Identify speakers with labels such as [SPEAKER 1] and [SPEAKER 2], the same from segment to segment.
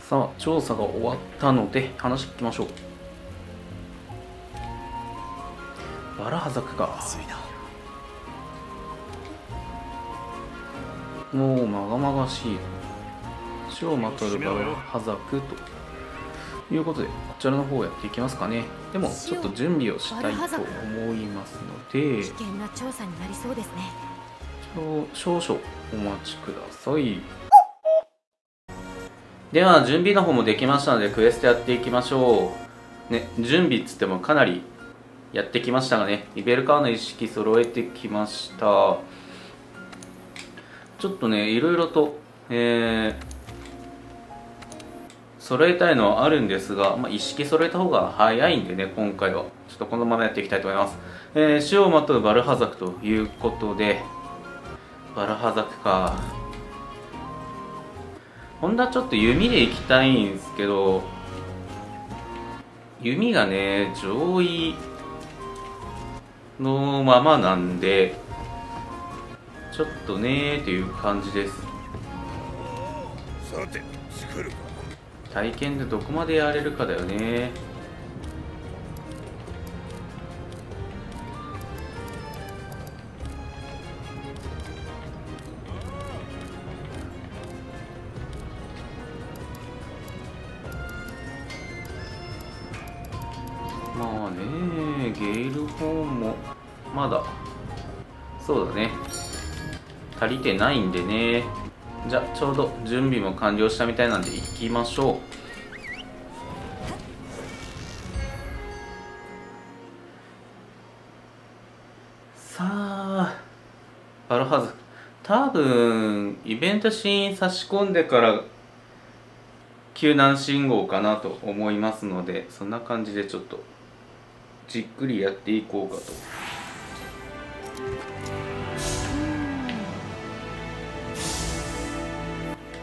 [SPEAKER 1] さあ調査が終わったので話聞きましょう。バラハザクかもうまがまがしい。死をまとるバラハザクということでこちらの方やっていきますかね。でもちょっと準備をしたいと思いますので
[SPEAKER 2] 危険な調査になりそうですね。
[SPEAKER 1] 少々お待ちください。では準備の方もできましたのでクエストやっていきましょう。ね準備っつってもかなりやってきましたがねリベルカーの意識揃えてきました。ちょっとねいろいろとえー、揃えたいのはあるんですが、まあ、意識揃えた方が早いんでね今回は。ちょっとこのままやっていきたいと思います、えー、死をまとうバルハザクということでバルハザクか。本当はちょっと弓で行きたいんですけど弓がね上位のままなんでちょっとねーっていう感じです。さて作るか。体験でどこまでやれるかだよね。まあねゲイルホーンもまだ。そうだね。足りてないんでね。じゃあちょうど準備も完了したみたいなんで行きましょうさあバルハズ多分イベントシーン差し込んでから救難信号かなと思いますのでそんな感じでちょっとじっくりやっていこうかと。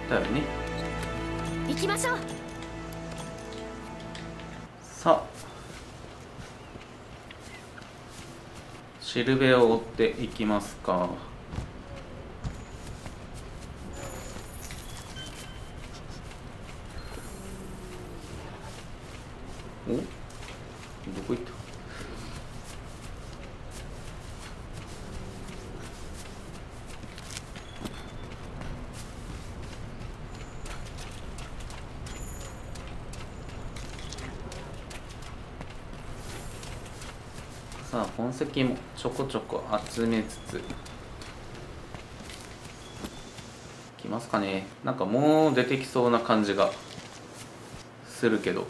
[SPEAKER 1] だよね。
[SPEAKER 2] 行きましょう。
[SPEAKER 1] さあ。しるべを追っていきますか。お？どこ行った？痕跡もちょこちょこ集めつつ。いきますかね。なんかもう出てきそうな感じがするけど。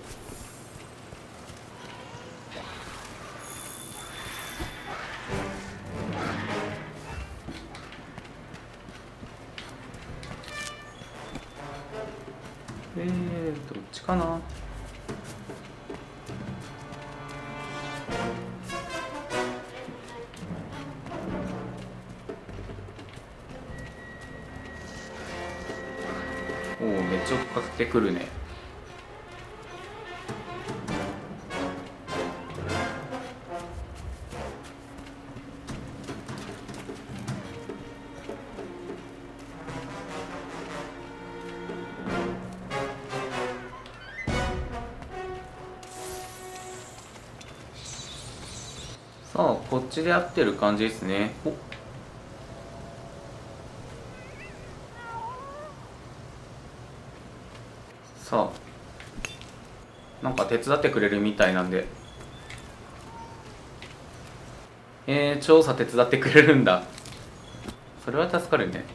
[SPEAKER 1] さあこっちで合ってる感じですね。お。さあなんか手伝ってくれるみたいなんで。えー、調査手伝ってくれるんだ。それは助かるね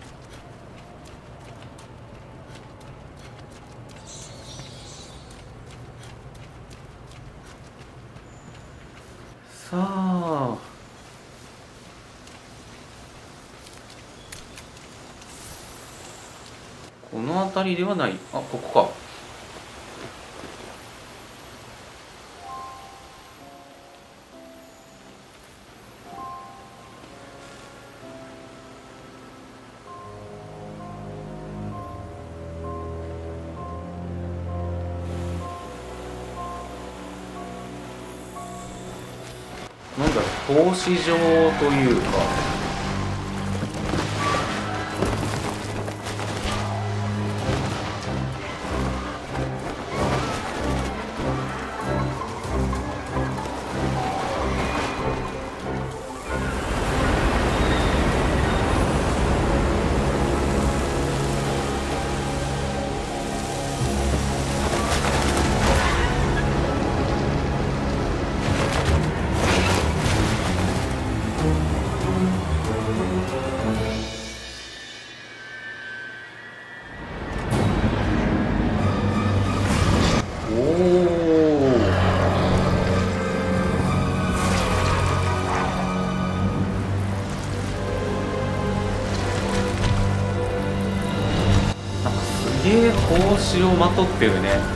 [SPEAKER 1] さあこの辺りではないあここか。なんだ投資場というか。帽子をまとってるね。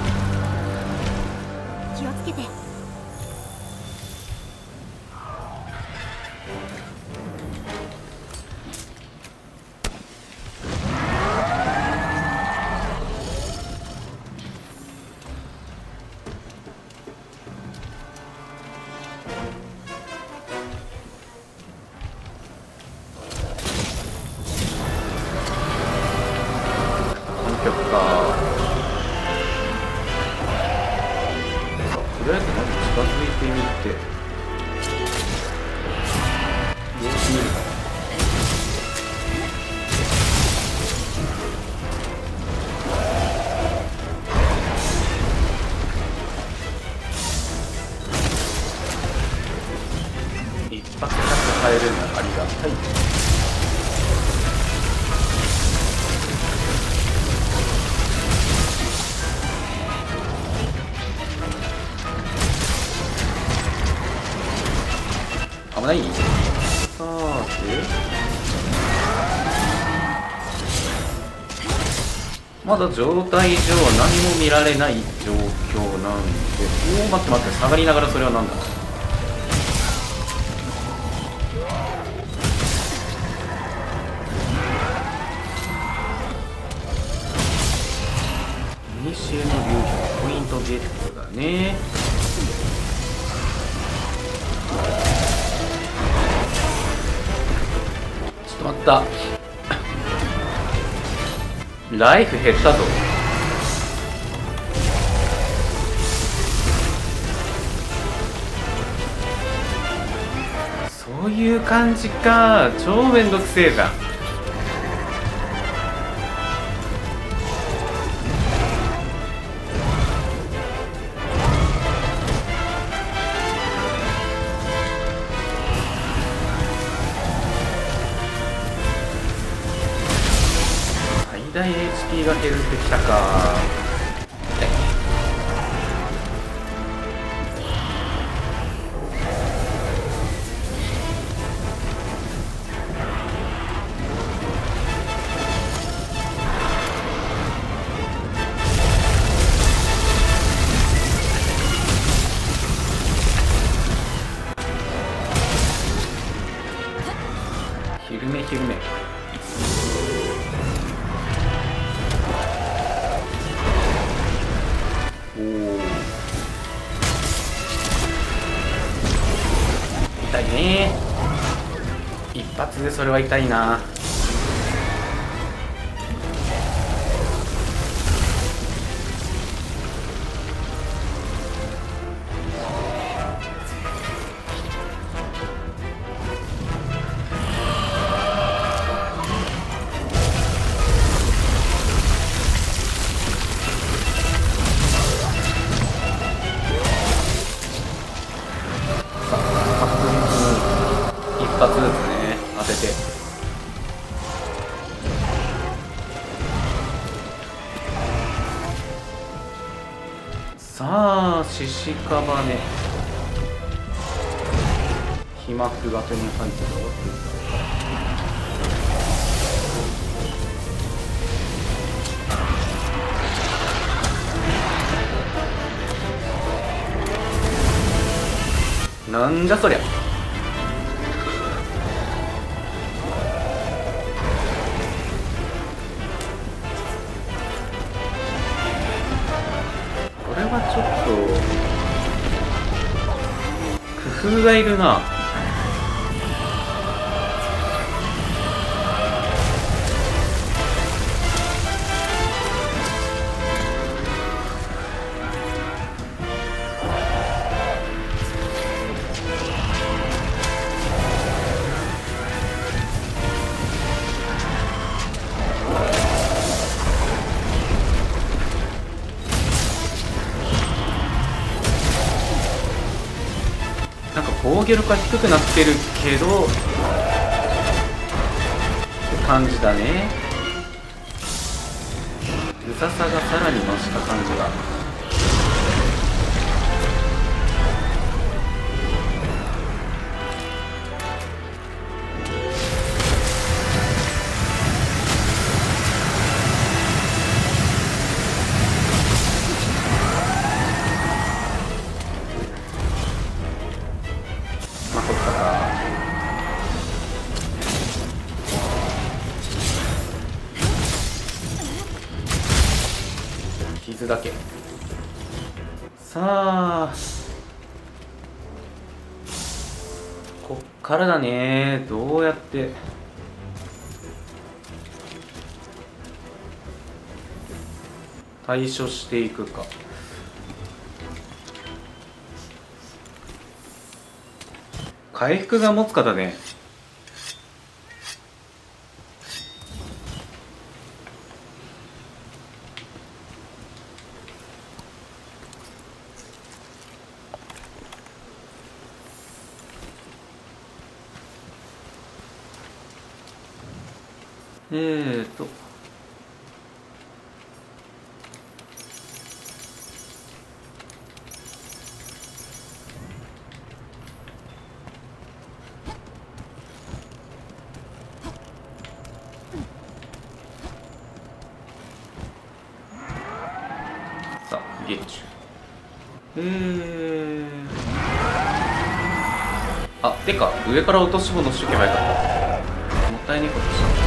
[SPEAKER 1] まだ状態上は何も見られない状況なんでおお待って待って下がりながらそれは何だライフ減ったぞ。そういう感じか。超めんどくせえじゃんピーが減るってきたか。それは痛いな。一発ずつねあ獅子かばね。皮膜が手に入ってたわ。なんじゃそりゃ。がいるな。防御力は低くなってるけどって感じだね。うざさがさらに増した感じが。からだね。どうやって。対処していくか。回復が持つ方ね。えーと。さあゲッチュえーあてか上から落とし物しとけばよかった。もったいねえことした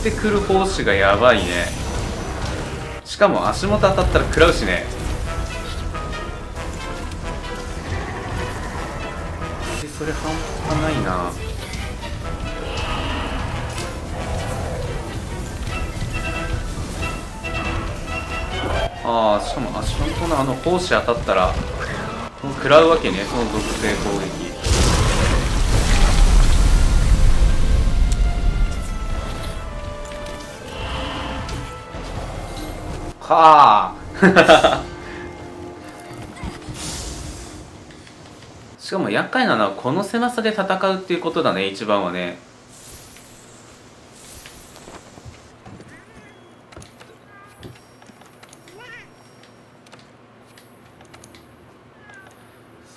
[SPEAKER 1] ってくる胞子がやばいね。しかも足元当たったら食らうしね。えそれ半端ないな。ああしかも足元のあの胞子当たったらもう食らうわけねその属性攻撃。はあ しかも厄介なのはこの狭さで戦うっていうことだね一番はね。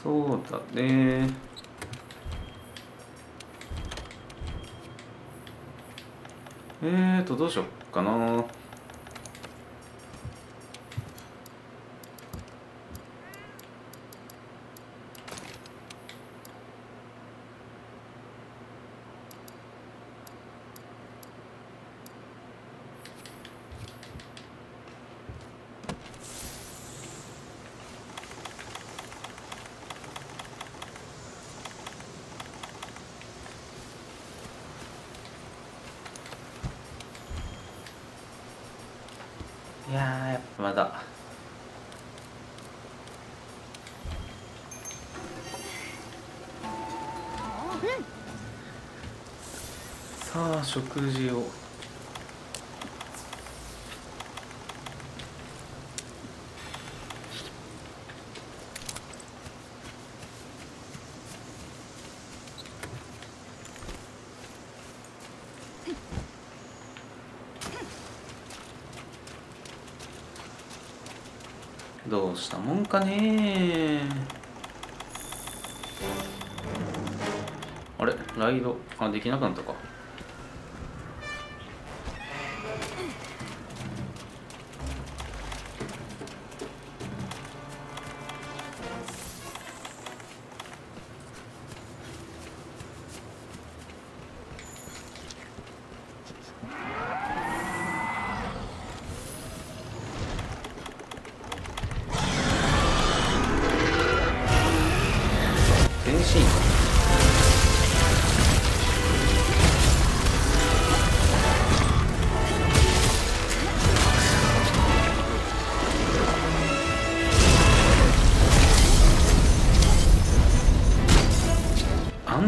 [SPEAKER 1] そうだね。えーとどうしよっかな。食事を。どうしたもんかね。あれ？ライドあできなかったか。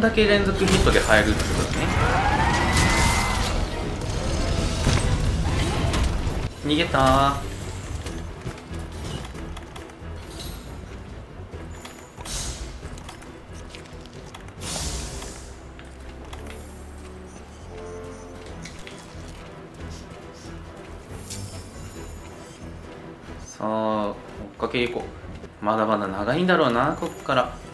[SPEAKER 1] だけ連続ヒットで入るってことだね。逃げた。さあ追っかけいこう。まだまだ長いんだろうなこっから。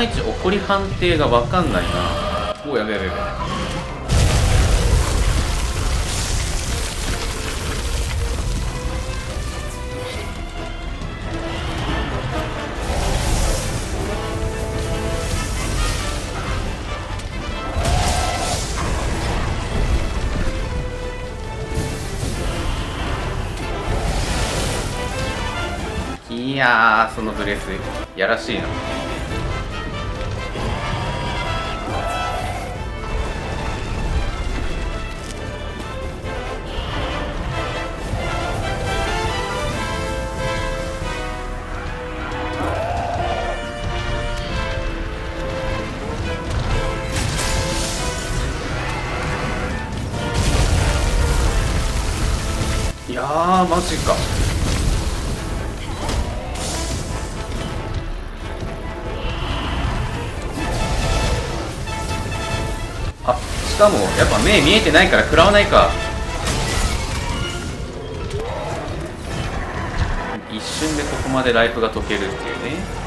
[SPEAKER 1] まいち怒り判定が分かんないな。おやべやべやべ。いやーそのブレスやらしいな。かもやっぱ目見えてないから食らわないか。一瞬でここまでライフが解けるっていうね。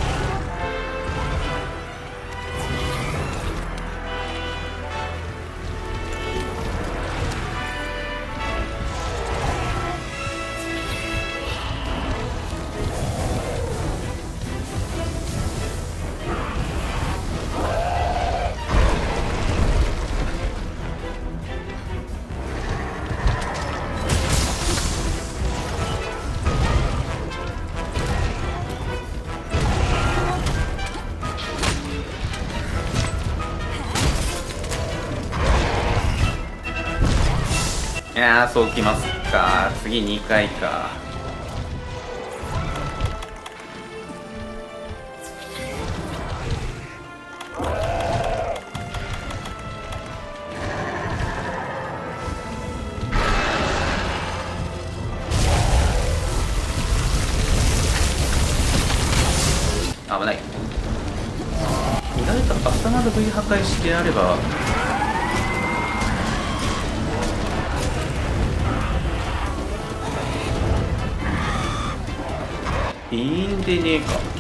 [SPEAKER 1] あそうきますか。次2回か。危ない。意外と頭の V 破壊してあればいいんでねえか。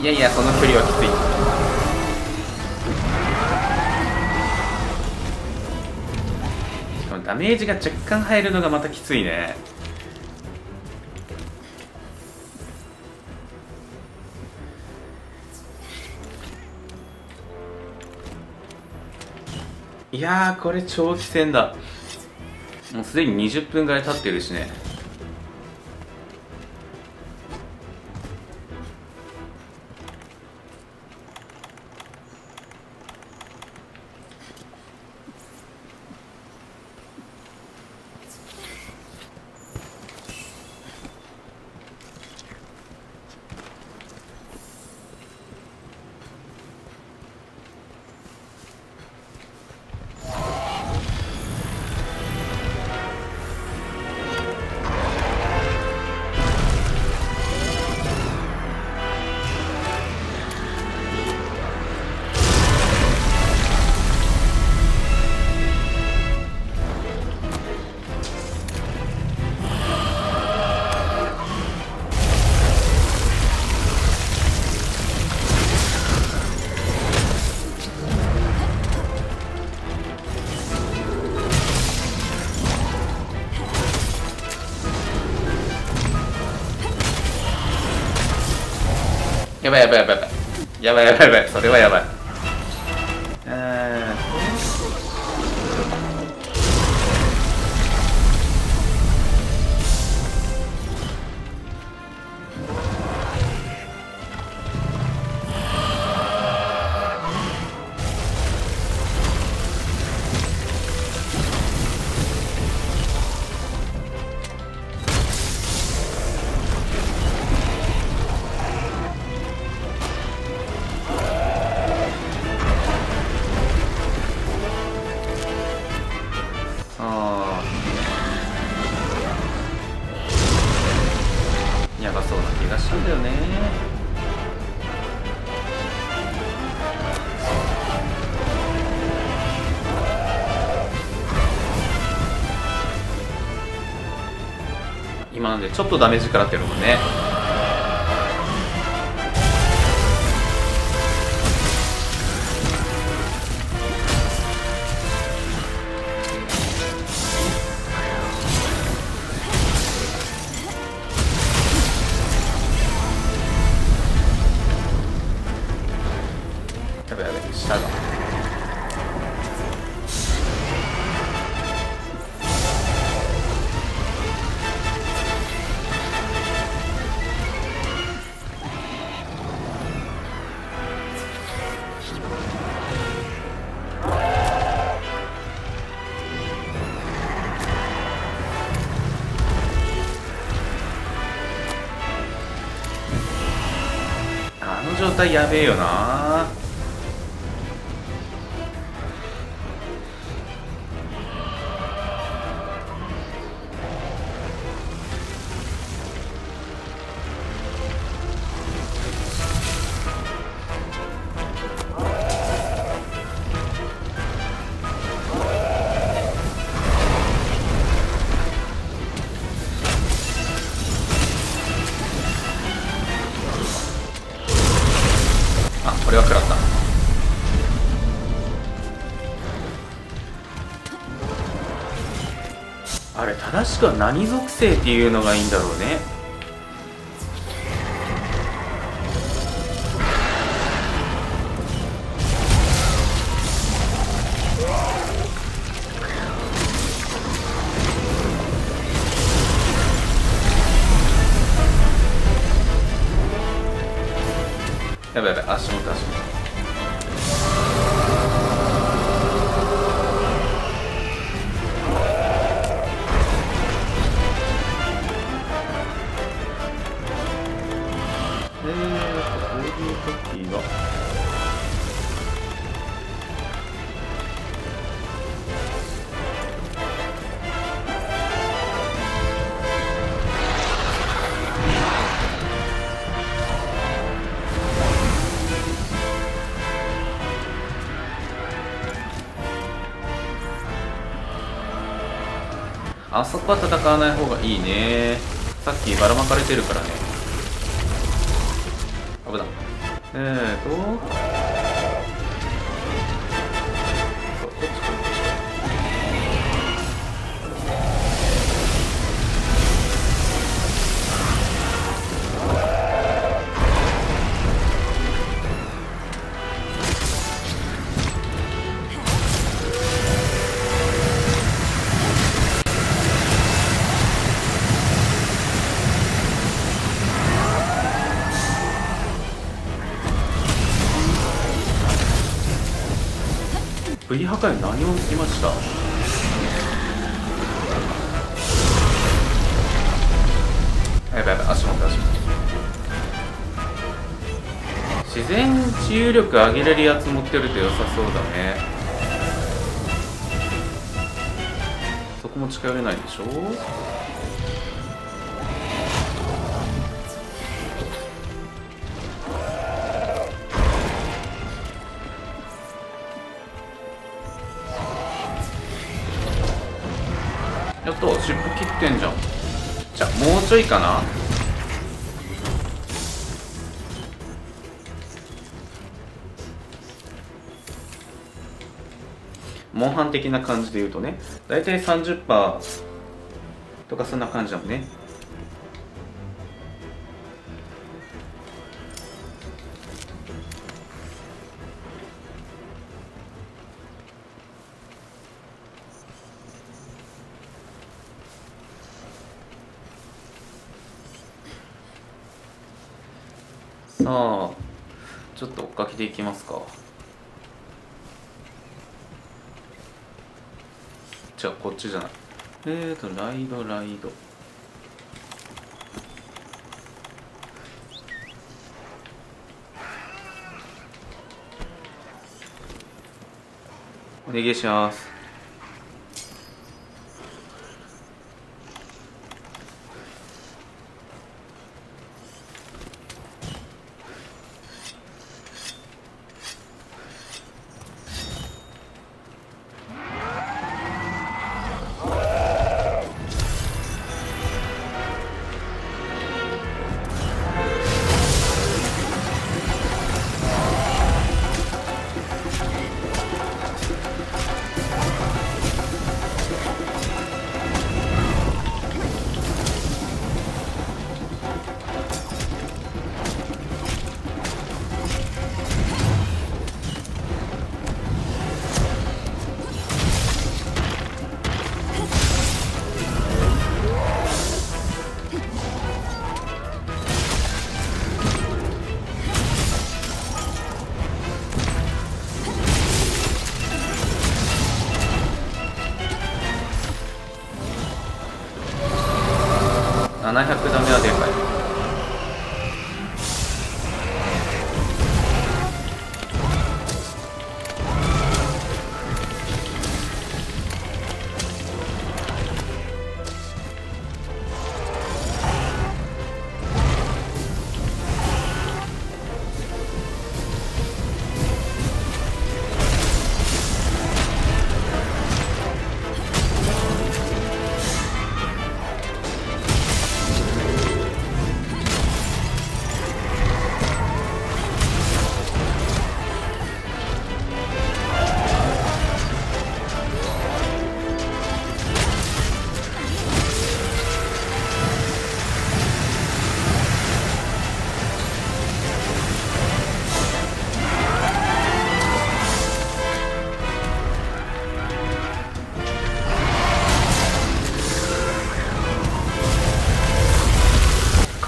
[SPEAKER 1] いやいやその距離はきつい。しかもダメージが若干入るのがまたきついね。いやこれ長期戦だ。もうすでに20分ぐらい経ってるしね。やばいやばいやばいやばいやばいやばいやばいそれはやばいちょっとダメージ食らってるもんね。あの状態やべえよな。しくは何属性っていうのがいいんだろうね。あそこは戦わない方がいいね。さっきばらまかれてるからね。V 破壊何をつきました？やばいやばい足元足元。自然治癒力上げれるやつ持ってると良さそうだね。そこも近寄れないでしょ？ってんじゃん。じゃあもうちょいかな。モンハン的な感じで言うとね大体30%とかそんな感じだもんね。さあちょっと追っかけていきますか。じゃあこっちじゃない。えーとライドライド。お願いします。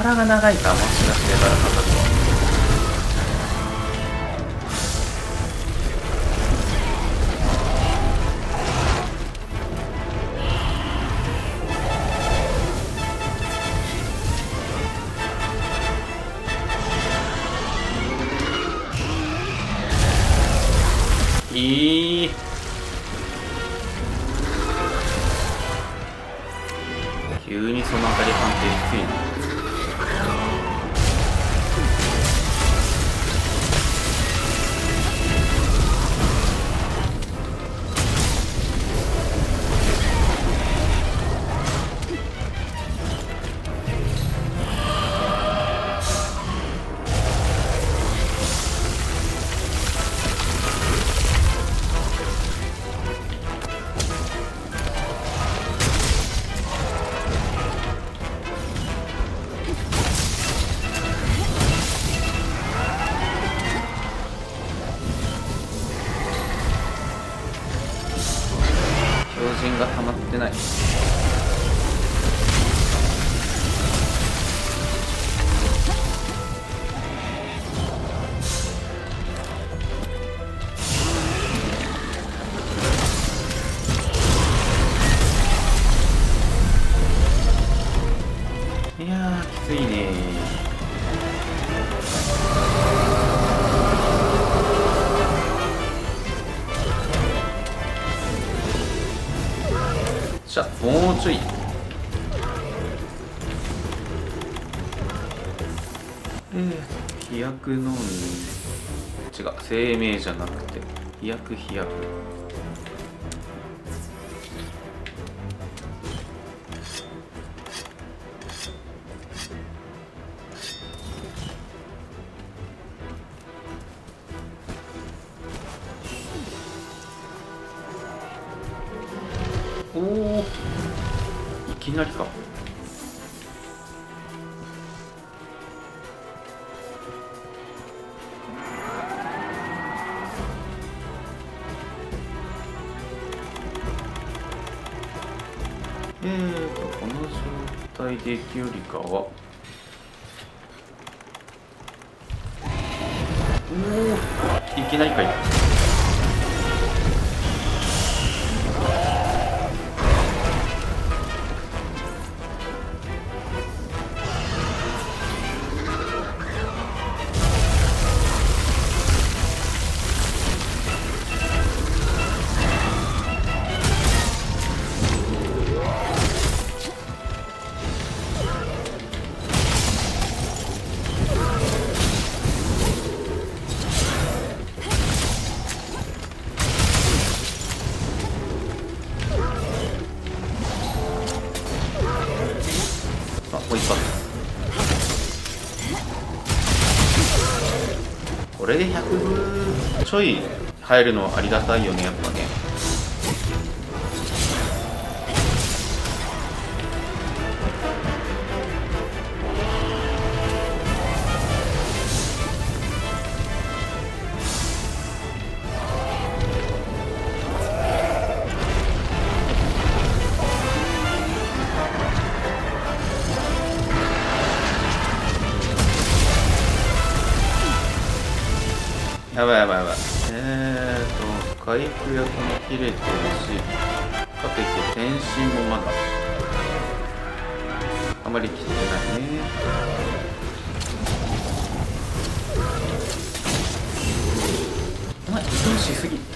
[SPEAKER 1] 腹が長いかもしかして柄かかともうちょい。えー、飛躍の違う生命じゃなくて飛躍飛躍。き入るのはありがたいよねやっぱね。練習もまだ。あまり来てないね。お前移動しすぎ。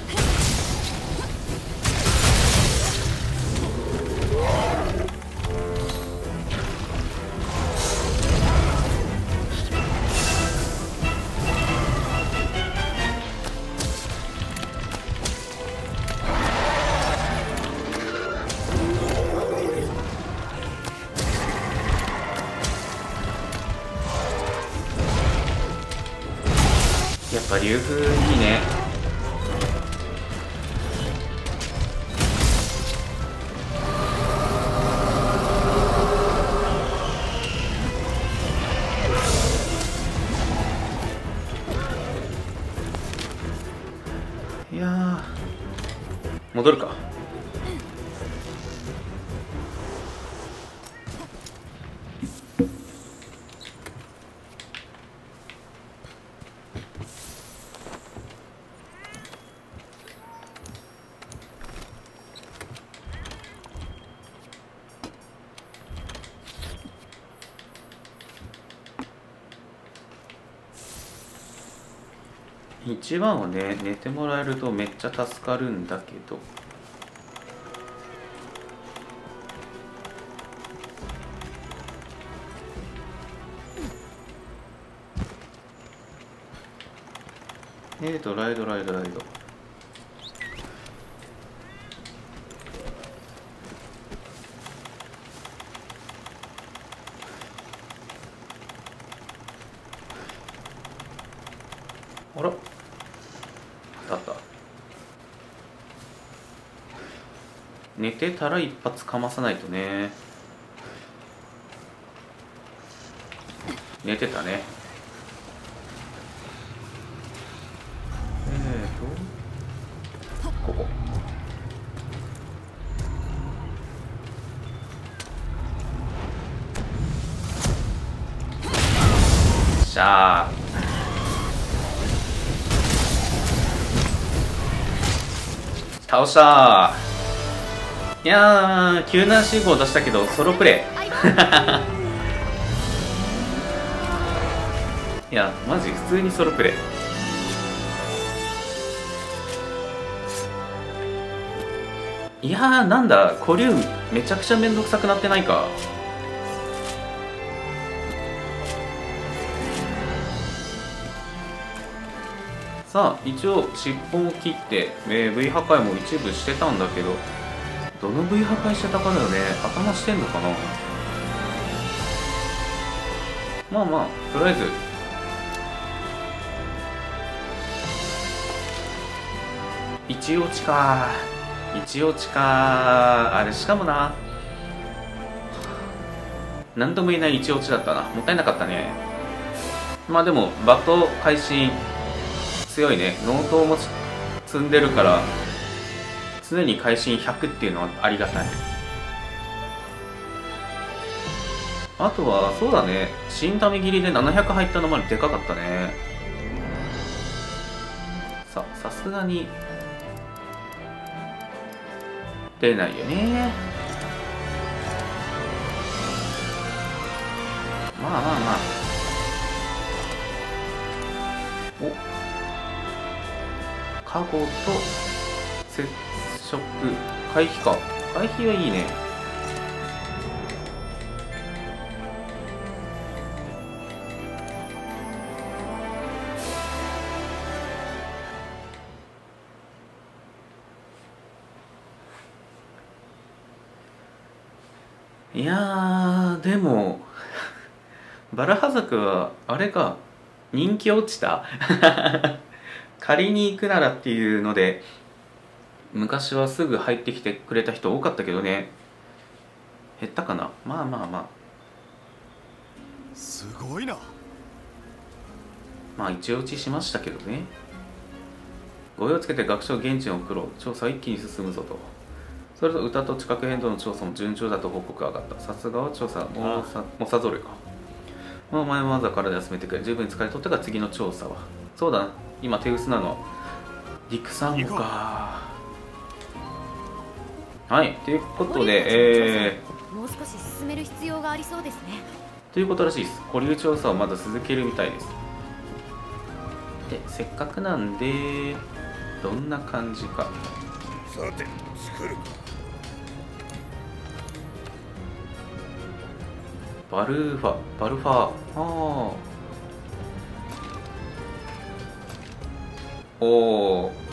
[SPEAKER 1] 1番はね寝てもらえるとめっちゃ助かるんだけど。えーとライドライドライドあら当たった寝てたら一発かまさないとね。寝てたね。えーとここ。しゃあ倒したいやー救難信号出したけどソロプレイ。いやマジ普通にソロプレイ。いやーなんだ古竜めちゃくちゃめんどくさくなってないか？さあ一応尻尾を切って、えー V 破壊も一部してたんだけど。どの V 破壊してたかだよね。頭してんのかな。まあまあとりあえず。一落ちか。一落ちか。あれしかもな。何とも言えない一落ちだったな。もったいなかったね。まあでも抜刀会心強いね。納刀も積んでるから。常に会心100っていうのはありがたい。あとはそうだね。真溜め斬りで700入ったのまででかかったね。ささすがに。出ないよね。まあまあまあ。お。カゴと接触回避か。回避はいいね。いやーでも バラハザクはあれか。人気落ちた。借りに行くならっていうので。昔はすぐ入ってきてくれた人多かったけどね。減ったかな？まあまあまあ。
[SPEAKER 3] すごいな。
[SPEAKER 1] まあ一応打ちしましたけどね。ご用つけて学長現地を送ろう。調査は一気に進むぞと。それと歌と地殻変動の調査も順調だと報告が上がった。さすがは調査もうさもうさぞれか。もうお前もまずは体休めてくれ。十分に疲れとったから次の調査は。そうだな。今手薄なのは陸産後かはい。ということでえー、
[SPEAKER 2] もう少し進める必要がありそうですね。
[SPEAKER 1] ということらしいです。保留調査をまだ続けるみたいです。でせっかくなんでどんな感じか。
[SPEAKER 3] さて作る。か
[SPEAKER 1] バルーファバルファー。ああおお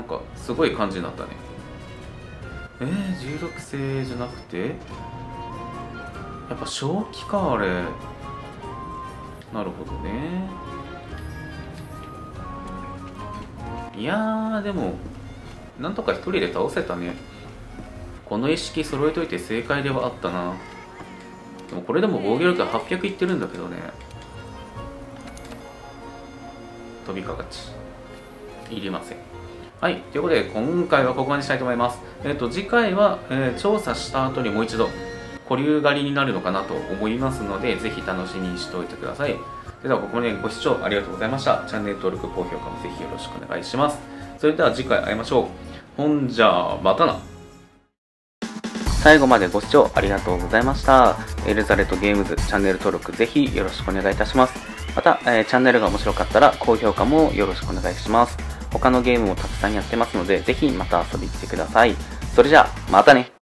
[SPEAKER 1] なんかすごい感じになったね。えー、16星じゃなくて？やっぱ正気かあれ。なるほどね。いやでもなんとか一人で倒せたね。この意識揃えといて正解ではあったな。でもこれでも防御力800いってるんだけどね。飛びかかちいりません。はいということで今回はここまでしたいと思いますえっ、と次回は、えー調査した後にもう一度古流狩りになるのかなと思いますのでぜひ楽しみにしておいてくださいそれではここまでご視聴ありがとうございましたチャンネル登録高評価もぜひよろしくお願いしますそれでは次回会いましょうほんじゃあまたな最後までご視聴ありがとうございました。エルザレットゲームズチャンネル登録ぜひよろしくお願いいたします。また、えーチャンネルが面白かったら高評価もよろしくお願いします。他のゲームもたくさんやってますので、ぜひまた遊びに来てください。それじゃあ、またね